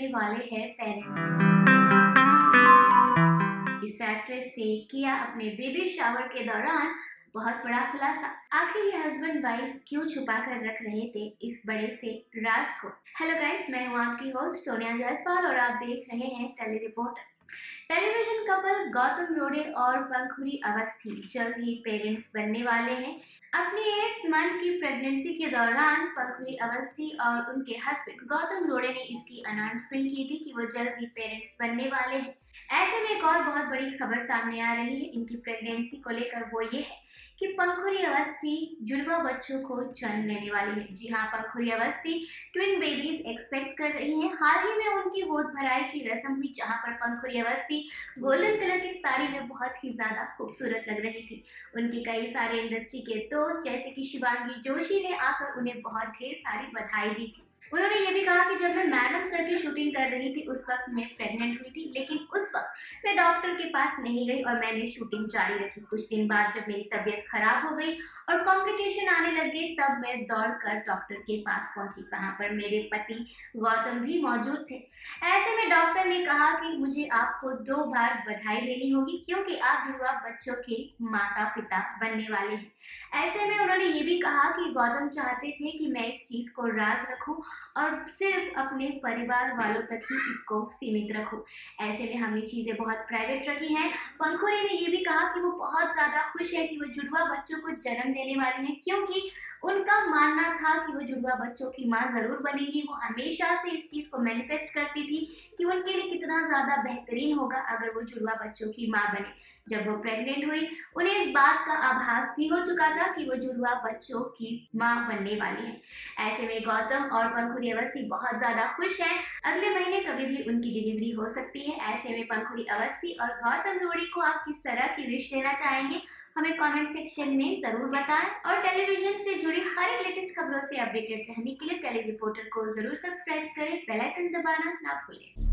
बनने वाले हैं पेरेंट्स इस एक्ट्रेस ने किया अपने बेबी शावर के दौरान बहुत बड़ा खुलासा। आखिर ये हस्बैंड वाइफ क्यों छुपा कर रख रहे थे इस बड़े से राज को? हेलो गाइस मैं हूँ आपकी होस्ट सोनिया जायसवाल और आप देख रहे हैं tele reporter television couple Gautam Rode और पंखुरी अवस्थी जल्द ही पेरेंट्स बनने वाले हैं। अपनी एट मंथ की प्रेगनेंसी के दौरान पंखुरी अवस्थी और उनके हस्बैंड गौतम रोडे ने इसकी अनाउंसमेंट की थी कि वो जल्द ही पेरेंट्स बनने वाले हैं। ऐसे में एक और बहुत बड़ी खबर सामने आ रही है। इनकी प्रेगनेंसी को लेकर वो ये है कि पंखुरी अवस्थी जुड़वा बच्चों को जन्म देने वाली है। जी हाँ Pankhuri Awasthi twin babies expect कर रही हैं। हाल ही में उनकी गोद भराई की रस्म हुई, जहाँ पर पंखुरी अवस्थी गोल्डन कलर की साड़ी में बहुत ही ज़्यादा खूबसूरत लग रही थी। उनकी कई सारे इंडस्ट्री के दोस्त, जैसे कि शिवांगी जोशी ने आकर उन्हें बहुत ढेर सारी बधाई दी थी। उन्होंने ये भी कहा कि जब मैं मैडम सर की शूटिंग कर रही थी, उस वक्त मैं प्रेग्नेंट हुई थी, लेकिन उस वक्त मैं डॉक्टर के पास नहीं गई और मैंने शूटिंग जारी रखी। कुछ दिन बाद जब मेरी तबीयत खराब हो गई और कॉम्प्लिकेशन आने लग लगे तब मैं दौड़ कर डॉक्टर के पास पहुँची, कहाँ पर मेरे पति गौतम भी मौजूद थे। ऐसे में डॉक्टर ने कहा कि मुझे आपको दो बार बधाई देनी होगी, क्योंकि आप जुड़वा बच्चों के माता पिता बनने वाले हैं। ऐसे में उन्होंने ये भी कहा कि गौतम चाहते थे कि मैं इस चीज़ को राज रखूँ और सिर्फ़ अपने परिवार वालों तक ही इसको सीमित रखूँ। ऐसे में हमने चीज़ें बहुत प्राइवेट रखी हैं। पंखुरी ने ये भी कहा कि वो बहुत ज़्यादा खुश है कि वो जुड़वा बच्चों को जन्म देने वाले हैं, क्योंकि उनका मानना था कि वो जुड़वा बच्चों की माँ ज़रूर बनेगी। वो हमेशा से इस चीज़ को मैनिफेस्ट करती थी कि उनके लिए कितना ज़्यादा बेहतरीन होगा अगर वो जुड़वा बच्चों की माँ बने। जब वो प्रेग्नेंट हुई, उन्हें इस बात का आभास भी हो चुका था कि वो जुड़वा बच्चों की माँ बनने वाली है। ऐसे में गौतम और पंखुरी अवस्थी बहुत ज़्यादा खुश हैं। अगले महीने कभी भी उनकी डिलीवरी हो सकती है। ऐसे में पंखुरी अवस्थी और गौतम रोड़ी को आप किस तरह की विश देना चाहेंगे? हमें कमेंट सेक्शन में ज़रूर बताएँ और टेलीविज़न से जुड़ी हर एक लेटेस्ट खबरों से अपडेटेड रहने के लिए टेली रिपोर्टर को ज़रूर सब्सक्राइब करें बेल आइकन दबाना ना भूलें।